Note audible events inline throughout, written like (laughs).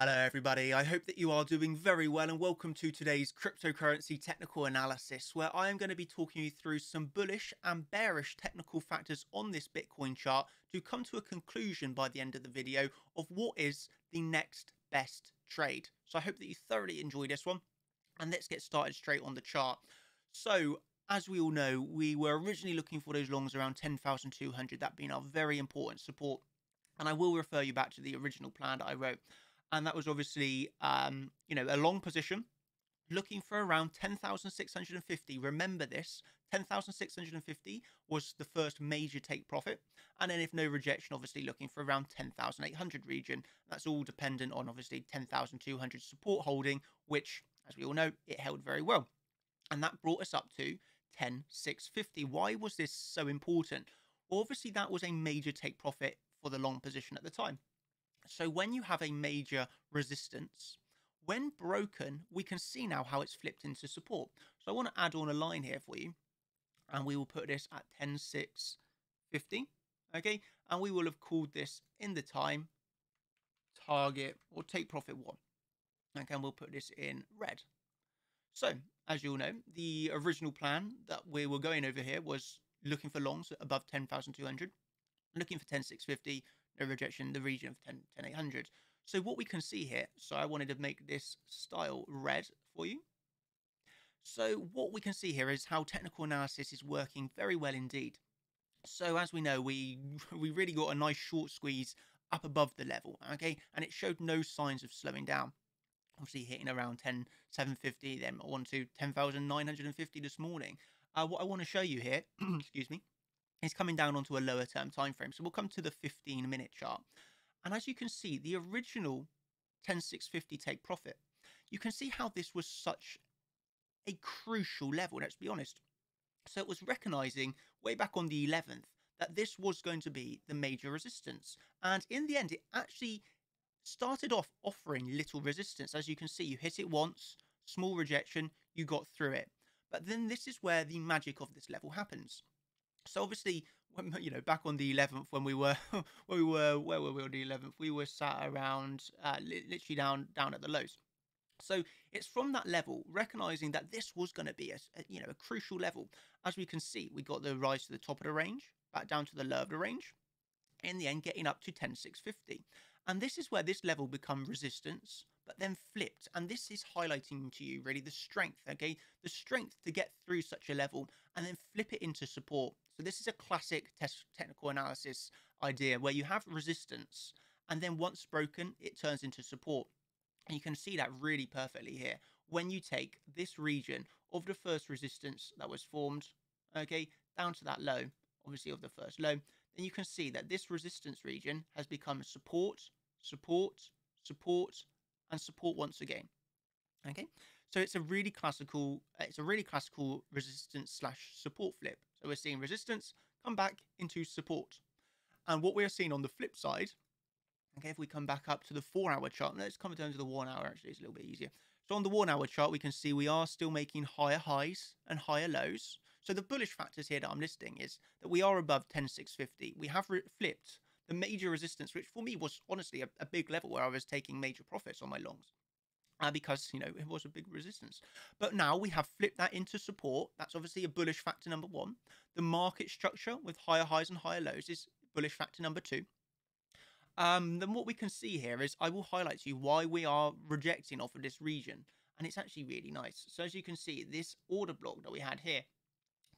Hello, everybody. I hope that you are doing very well, and welcome to today's cryptocurrency technical analysis, where I am going to be talking you through some bullish and bearish technical factors on this Bitcoin chart to come to a conclusion by the end of the video of what is the next best trade. So I hope that you thoroughly enjoy this one, and let's get started straight on the chart. So, as we all know, we were originally looking for those longs around 10,200, that being our very important support. And I will refer you back to the original plan that I wrote and that was obviously um, you know a long position looking for around 10,650 remember this 10,650 was the first major take profit and then if no rejection obviously looking for around 10,800 region. That's all dependent on obviously 10,200 support holding which as we all know it held very well. And that brought us up to 10,650 why was this so important? Obviously that was a major take profit for the long position at the time so when you have a major resistance, when broken, we can see now how it's flipped into support. So I want to add on a line here for you, and we will put this at 10.650, okay? And we will have called this in the time target or take profit one. Okay, and we'll put this in red. So, as you all know, the original plan that we were going over here was looking for longs above 10,200, looking for 10,650, no rejection, the region of 10, 10800. So what we can see here, so I wanted to make this style red for you. So what we can see here is how technical analysis is working very well indeed. So as we know, we (laughs) we really got a nice short squeeze up above the level, okay? And it showed no signs of slowing down. Obviously hitting around 10,750, then on to 10,950 this morning. Uh, what I want to show you here, (clears throat) excuse me, is coming down onto a lower term time frame. So we'll come to the 15 minute chart. And as you can see, the original 10650 take profit, you can see how this was such a crucial level, let's be honest. So it was recognizing way back on the 11th that this was going to be the major resistance. And in the end, it actually started off offering little resistance. As you can see, you hit it once, small rejection, you got through it. But then this is where the magic of this level happens. So obviously, when, you know, back on the 11th, when we were, (laughs) when we were, where were we on the 11th? We were sat around, uh, li- literally down, down at the lows. So it's from that level, recognizing that this was going to be a, a, you know a crucial level. As we can see, we got the rise to the top of the range, back down to the low of the range. In the end, getting up to 10650, and this is where this level become resistance, but then flipped. And this is highlighting to you really the strength, okay? The strength to get through such a level and then flip it into support. So this is a classic test technical analysis idea where you have resistance and then once broken, it turns into support. And you can see that really perfectly here. When you take this region of the first resistance that was formed, okay, down to that low, obviously of the first low, then you can see that this resistance region has become support, support, support, and support once again. Okay, so it's a really classical, uh, it's a really classical resistance slash support flip. So we're seeing resistance come back into support. And what we're seeing on the flip side, okay, if we come back up to the four hour chart, let's come down to the one hour actually, it's a little bit easier. So on the one hour chart, we can see we are still making higher highs and higher lows. So the bullish factors here that I'm listing is that we are above 10650. We have flipped the major resistance, which for me was honestly a, a big level where I was taking major profits on my longs uh, because you know it was a big resistance. But now we have flipped that into support. That's obviously a bullish factor number one. The market structure with higher highs and higher lows is bullish factor number two. Um, then what we can see here is I will highlight to you why we are rejecting off of this region, and it's actually really nice. So as you can see, this order block that we had here,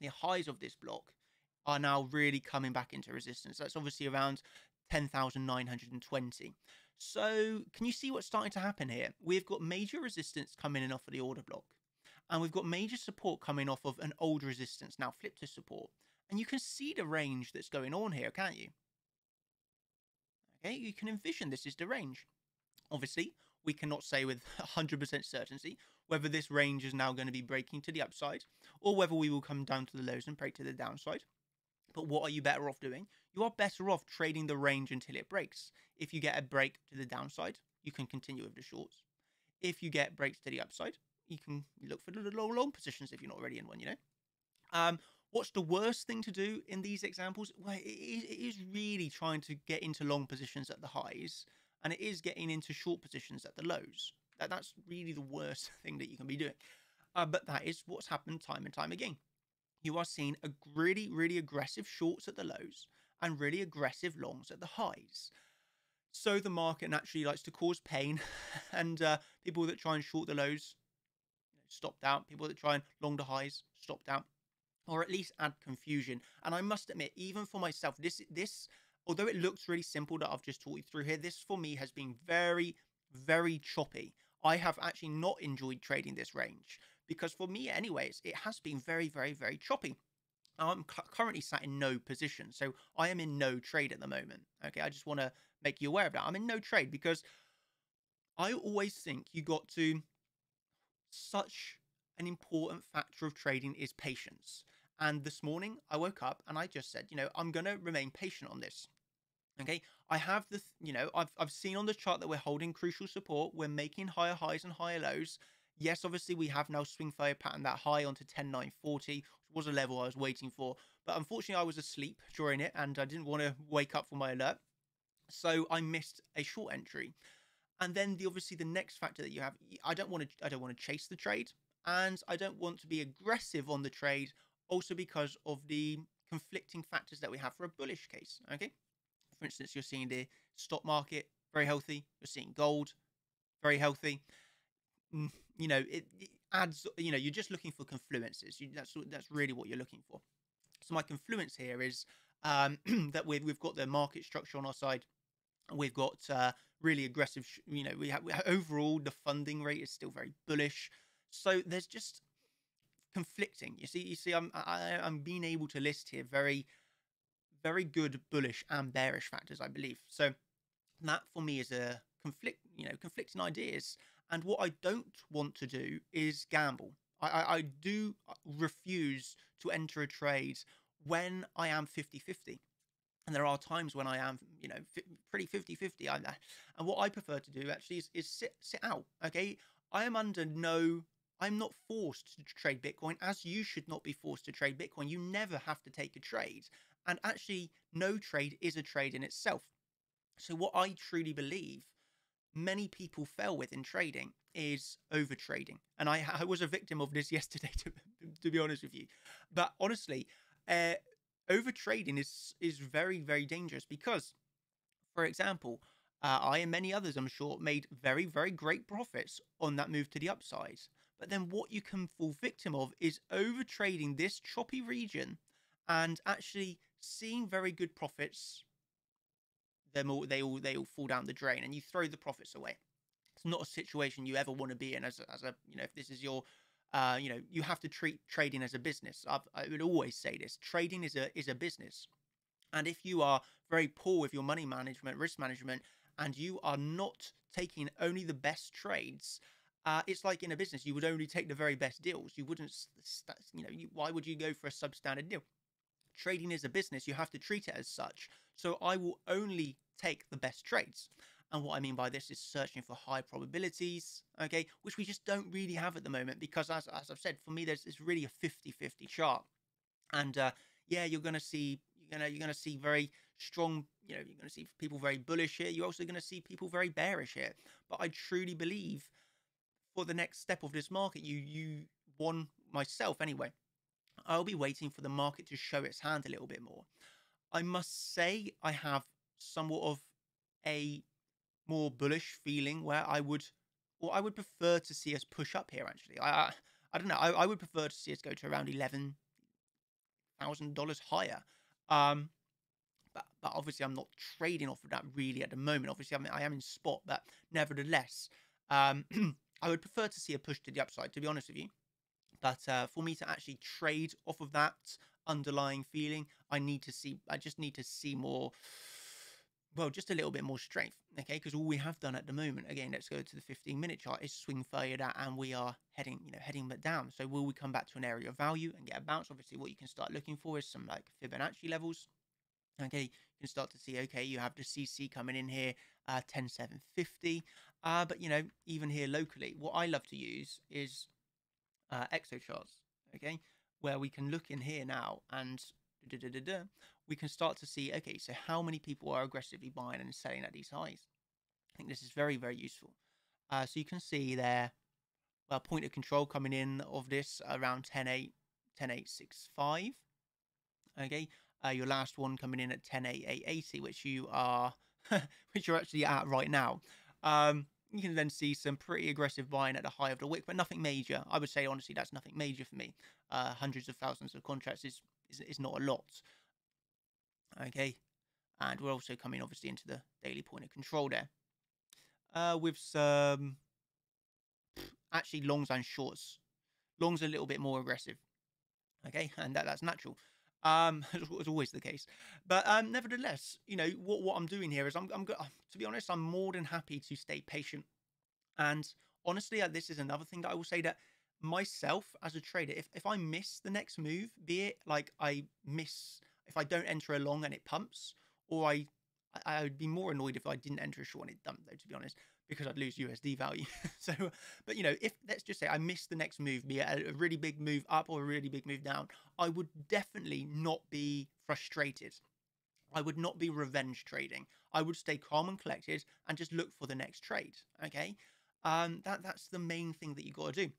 the highs of this block are now really coming back into resistance. That's obviously around 10,920. So can you see what's starting to happen here? We've got major resistance coming in off of the order block. And we've got major support coming off of an old resistance now flipped to support. And you can see the range that's going on here, can't you? Okay, you can envision this is the range. Obviously, we cannot say with (laughs) 100% certainty whether this range is now going to be breaking to the upside or whether we will come down to the lows and break to the downside. But what are you better off doing? You are better off trading the range until it breaks. If you get a break to the downside, you can continue with the shorts. If you get breaks to the upside, you can look for the low long positions if you're not already in one, you know? Um, what's the worst thing to do in these examples? Well, it is, it is really trying to get into long positions at the highs and it is getting into short positions at the lows. That, that's really the worst (laughs) thing that you can be doing. Uh, but that is what's happened time and time again. You are seeing a really, really aggressive shorts at the lows and really aggressive longs at the highs. So the market naturally likes to cause pain, (laughs) and uh, people that try and short the lows stopped out. People that try and long the highs stopped out, or at least add confusion. And I must admit, even for myself, this this although it looks really simple that I've just taught you through here, this for me has been very, very choppy. I have actually not enjoyed trading this range because for me, anyways, it has been very, very, very choppy. I'm currently sat in no position, so I am in no trade at the moment. Okay, I just want to make you aware of that. I'm in no trade because I always think you got to such an important factor of trading is patience. And this morning I woke up and I just said, you know, I'm going to remain patient on this. Okay, I have the, you know, I've, I've seen on the chart that we're holding crucial support. We're making higher highs and higher lows. Yes, obviously we have now swing failure pattern that high onto 10940, which was a level I was waiting for. But unfortunately I was asleep during it and I didn't want to wake up for my alert. So I missed a short entry. And then the obviously the next factor that you have, I don't want to I don't want to chase the trade and I don't want to be aggressive on the trade also because of the conflicting factors that we have for a bullish case, okay? For instance, you're seeing the stock market very healthy, you're seeing gold very healthy. You know, it, it adds, you know, you're just looking for confluences. You, that's that's really what you're looking for. So my confluence here is um, (clears throat) that we've, we've got the market structure on our side. We've got uh, really aggressive, you know, we have, overall the funding rate is still very bullish. So there's just conflicting. You see, you see, I'm I, I'm being able to list here very, very good bullish and bearish factors, I believe. So that for me is a conflict, you know, conflicting ideas. And what I don't want to do is gamble. I, I, I do uh, refuse to enter a trade when I am 50 50. And there are times when I am, you know, pretty 50 50. I'm there. And what I prefer to do actually is, is sit, sit out. Okay. I am under no, I'm not forced to trade Bitcoin, as you should not be forced to trade Bitcoin. You never have to take a trade. And actually, no trade is a trade in itself. So, what I truly believe many people fail with in trading is over trading. And I, I was a victim of this (laughs) yesterday, to, to be honest with you. But honestly, uh, over trading is is very very dangerous because, for example, uh, I and many others, I'm sure, made very very great profits on that move to the upside. But then what you can fall victim of is over trading this choppy region and actually seeing very good profits. Them all they all they all fall down the drain, and you throw the profits away. It's not a situation you ever want to be in as a, as a you know if this is your uh, you know, you have to treat trading as a business. I've, I would always say this: trading is a is a business, and if you are very poor with your money management, risk management, and you are not taking only the best trades, uh, it's like in a business you would only take the very best deals. You wouldn't, you know, you, why would you go for a substandard deal? Trading is a business; you have to treat it as such. So I will only take the best trades. And what I mean by this is searching for high probabilities, okay, which we just don't really have at the moment because, as, as I've said, for me, there's it's really a 50 50 chart. And uh, yeah, you're going to see, you're going to, you're going to see very strong, you know, you're going to see people very bullish here. You're also going to see people very bearish here. But I truly believe for the next step of this market, you, you, one, myself anyway, I'll be waiting for the market to show its hand a little bit more. I must say, I have somewhat of a more bullish feeling where I would, or I would prefer to see us push up here. Actually, I, I, I don't know. I, I would prefer to see us go to around eleven thousand dollars higher. Um, but, but obviously I'm not trading off of that really at the moment. Obviously, I, mean, I am in spot, but nevertheless, um, (clears throat) I would prefer to see a push to the upside. To be honest with you, but uh, for me to actually trade off of that underlying feeling, I need to see. I just need to see more well, just a little bit more strength, okay? Because all we have done at the moment, again, let's go to the 15 minute chart, is swing failure and we are heading, you know, heading but down. So will we come back to an area of value and get a bounce? Obviously, what you can start looking for is some like Fibonacci levels. Okay, you can start to see, okay, you have the CC coming in here, uh, 10750. Uh, but you know, even here locally, what I love to use is uh, Exocharts, okay, where we can look in here now and we can start to see, okay, so how many people are aggressively buying and selling at these highs? I think this is very, very useful. Uh, so you can see there, well, point of control coming in of this around 10.8, 10.865. Okay, uh, your last one coming in at 10.880, which you are, (laughs) which you're actually at right now. Um, you can then see some pretty aggressive buying at the high of the wick, but nothing major. I would say honestly, that's nothing major for me. Uh, hundreds of thousands of contracts is, is is not a lot. Okay, and we're also coming obviously into the daily point of control there, uh, with some actually longs and shorts. Longs a little bit more aggressive. Okay, and that that's natural. Um, (laughs) as always the case. But um, nevertheless, you know what what I'm doing here is I'm I'm (sighs) to be honest, I'm more than happy to stay patient. And honestly, uh, this is another thing that I will say that myself as a trader, if if I miss the next move, be it like I miss if I don't enter a long and it pumps, or I I would be more annoyed if I didn't enter a short and it dumped though, to be honest because I'd lose USD value. (laughs) so, but you know, if let's just say I missed the next move, be it a really big move up or a really big move down, I would definitely not be frustrated. I would not be revenge trading. I would stay calm and collected and just look for the next trade. Okay, um, that that's the main thing that you got to do.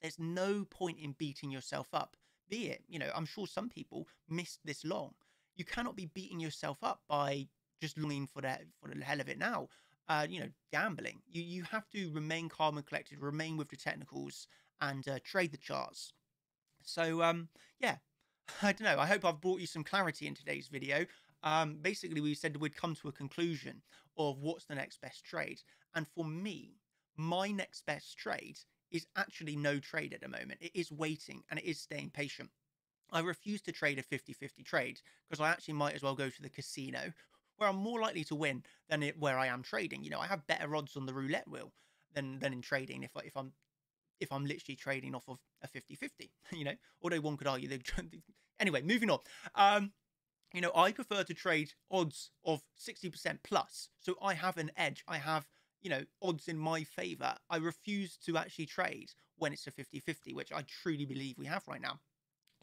There's no point in beating yourself up. Be it, you know, I'm sure some people missed this long. You cannot be beating yourself up by just longing for that for the hell of it now uh, you know, gambling. You you have to remain calm and collected, remain with the technicals, and uh, trade the charts. So um, yeah, (laughs) I don't know. I hope I've brought you some clarity in today's video. Um, basically, we said we'd come to a conclusion of what's the next best trade, and for me, my next best trade is actually no trade at the moment. It is waiting and it is staying patient. I refuse to trade a 50 50 trade because I actually might as well go to the casino where I'm more likely to win than it, where I am trading. You know, I have better odds on the roulette wheel than than in trading if I, if I'm if I'm literally trading off of a 50-50, (laughs) you know. Although one could argue they anyway, moving on. Um you know, I prefer to trade odds of 60% plus. So I have an edge. I have, you know, odds in my favor. I refuse to actually trade when it's a 50-50, which I truly believe we have right now.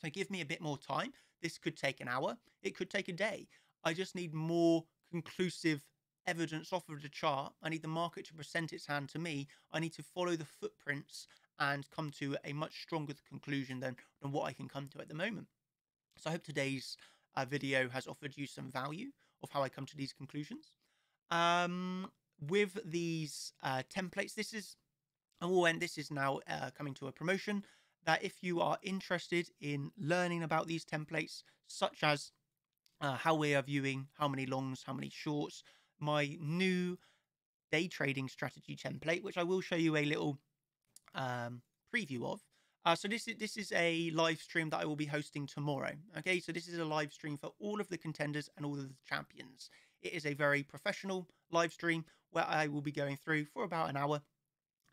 So give me a bit more time. This could take an hour. It could take a day. I just need more conclusive evidence off of the chart. I need the market to present its hand to me. I need to follow the footprints and come to a much stronger conclusion than, than what I can come to at the moment. So I hope today's uh, video has offered you some value of how I come to these conclusions. Um, with these uh, templates, this is, and we'll end, this is now uh, coming to a promotion that if you are interested in learning about these templates, such as uh, how we are viewing how many longs, how many shorts, my new day trading strategy template, which I will show you a little um, preview of. Uh, so this is this is a live stream that I will be hosting tomorrow. Okay, so this is a live stream for all of the contenders and all of the champions. It is a very professional live stream where I will be going through for about an hour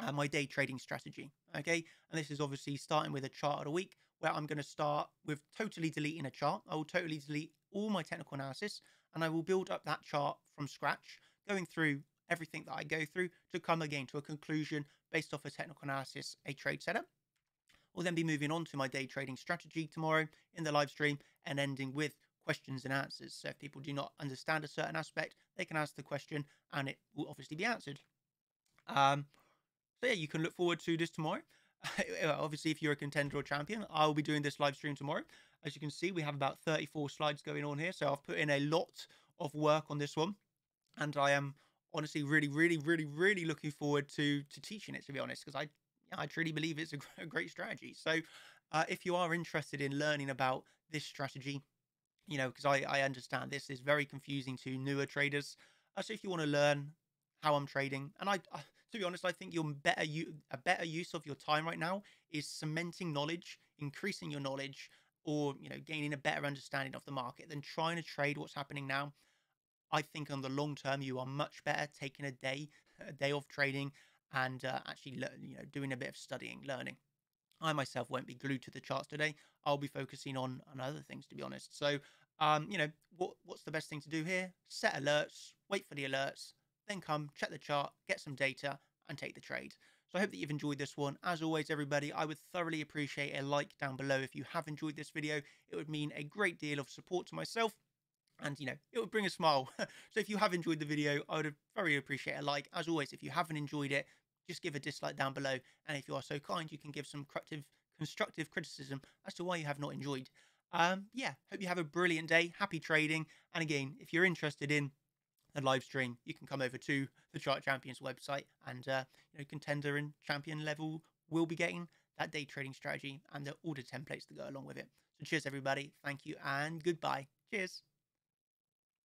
uh, my day trading strategy. Okay, and this is obviously starting with a chart of the week where I'm going to start with totally deleting a chart. I will totally delete all my technical analysis and I will build up that chart from scratch, going through everything that I go through to come again to a conclusion based off a technical analysis, a trade setup. We'll then be moving on to my day trading strategy tomorrow in the live stream and ending with questions and answers. So if people do not understand a certain aspect, they can ask the question and it will obviously be answered. Um, so yeah, you can look forward to this tomorrow. (laughs) Obviously, if you're a contender or champion, I will be doing this live stream tomorrow. As you can see, we have about 34 slides going on here. So I've put in a lot of work on this one. And I am honestly really, really, really, really looking forward to to teaching it, to be honest, because I, I truly believe it's (laughs) a, great strategy. So uh, if you are interested in learning about this strategy, you know, because I, I understand this is very confusing to newer traders. Uh, so if you want to learn how I'm trading, and I, uh, to be honest, I think your better you a better use of your time right now is cementing knowledge, increasing your knowledge, or you know gaining a better understanding of the market than trying to trade what's happening now. I think on the long term you are much better taking a day a day of trading and uh, actually you know doing a bit of studying, learning. I myself won't be glued to the charts today. I'll be focusing on on other things to be honest. So um, you know what what's the best thing to do here? Set alerts, wait for the alerts, then come check the chart, get some data, and take the trade. So I hope that you've enjoyed this one. As always, everybody, I would thoroughly appreciate a like down below if you have enjoyed this video. It would mean a great deal of support to myself and you know it would bring a smile (laughs) so if you have enjoyed the video i would very appreciate a like as always if you haven't enjoyed it just give a dislike down below and if you are so kind you can give some constructive constructive criticism as to why you have not enjoyed um yeah hope you have a brilliant day happy trading and again if you're interested in the live stream you can come over to the chart champions website and uh you know contender and champion level will be getting that day trading strategy and the order templates that go along with it. So cheers everybody. Thank you and goodbye. Cheers